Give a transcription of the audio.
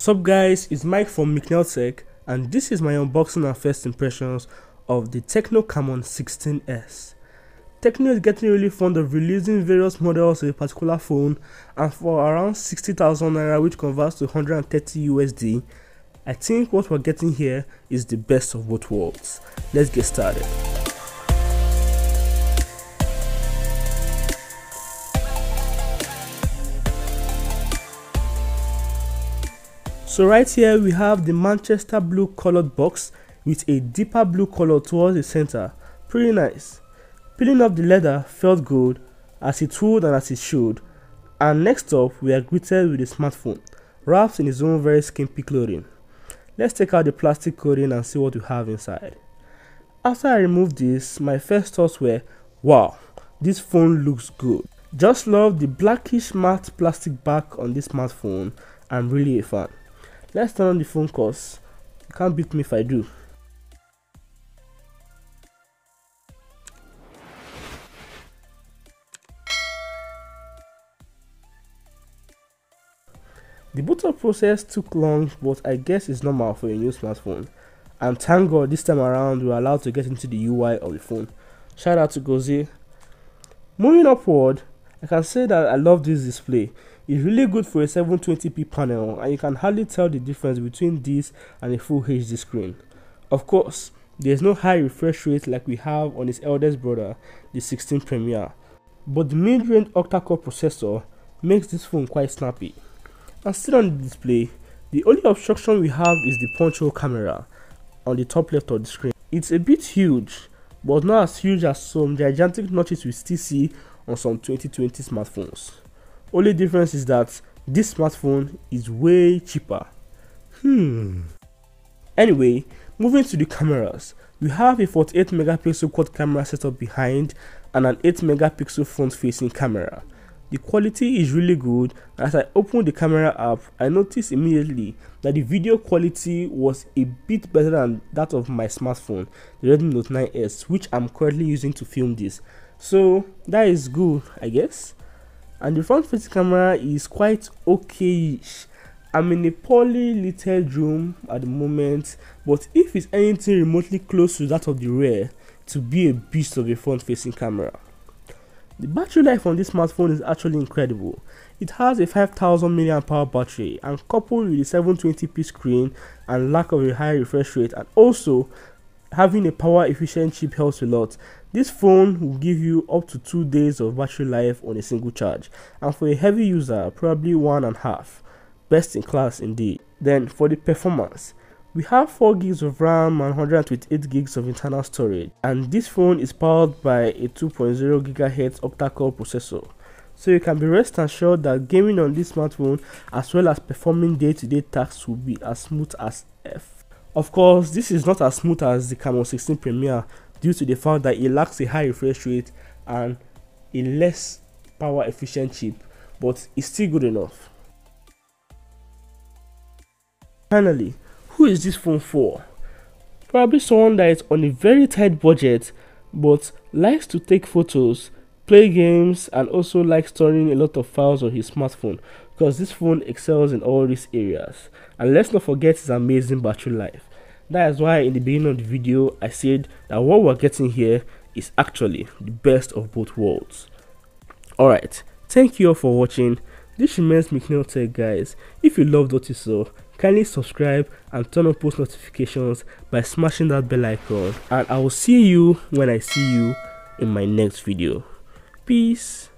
Sup guys, it's Mike from Miknell Tech and this is my unboxing and first impressions of the Tecno Camon 16S. Tecno is getting really fond of releasing various models of a particular phone and for around 60,000 naira which converts to 130 USD, I think what we're getting here is the best of both worlds. Let's get started. So right here we have the Manchester blue colored box with a deeper blue color towards the center. Pretty nice. Peeling off the leather felt good as it would and as it should. And next up we are greeted with a smartphone wrapped in its own very skimpy clothing. Let's take out the plastic coating and see what we have inside. After I removed this, my first thoughts were, wow, this phone looks good. Just love the blackish matte plastic back on this smartphone. I'm really a fan. Let's turn on the phone cause you can't beat me if I do. The boot up process took long, but I guess it's normal for a new smartphone. And thank God this time around we are allowed to get into the UI of the phone. Shout out to Gozi. Moving upward, I can say that I love this display. It's really good for a 720p panel and you can hardly tell the difference between this and a full HD screen. Of course, there's no high refresh rate like we have on its eldest brother, the 16 Premier, but the mid-range octa-core processor makes this phone quite snappy. And still on the display, the only obstruction we have is the punch hole camera on the top left of the screen. It's a bit huge, but not as huge as some gigantic notches we still see on some 2020 smartphones. Only difference is that this smartphone is way cheaper. Hmm. Anyway, moving to the cameras, we have a 48 megapixel quad camera setup behind and an 8 megapixel front facing camera. The quality is really good as I opened the camera app I noticed immediately that the video quality was a bit better than that of my smartphone the Redmi Note 9s which I'm currently using to film this so that is good I guess and the front facing camera is quite okay-ish. I'm in a poorly lit room at the moment, but if it's anything remotely close to that of the rear, to be a beast of a front facing camera. The battery life on this smartphone is actually incredible. It has a 5000 mAh battery and coupled with a 720p screen and lack of a high refresh rate and also having a power efficient chip helps a lot. This phone will give you up to 2 days of battery life on a single charge and for a heavy user probably one and a half. Best in class indeed. Then for the performance, we have 4 gigs of RAM and 128 gigs of internal storage and this phone is powered by a 2.0 GHz octa-core processor. So you can be rest assured that gaming on this smartphone as well as performing day-to-day -day tasks will be as smooth as F. Of course, this is not as smooth as the Camon 16 Premier due to the fact that it lacks a high refresh rate and a less power efficient chip, but it's still good enough. Finally, who is this phone for? Probably someone that is on a very tight budget but likes to take photos, play games, and also likes storing a lot of files on his smartphone because this phone excels in all these areas. And let's not forget its amazing battery life. That is why in the beginning of the video I said that what we're getting here is actually the best of both worlds. Alright, thank you all for watching. This remains Miknell Tech guys. If you loved what you saw, kindly subscribe and turn on post notifications by smashing that bell icon. And I will see you when I see you in my next video. Peace.